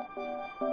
はい。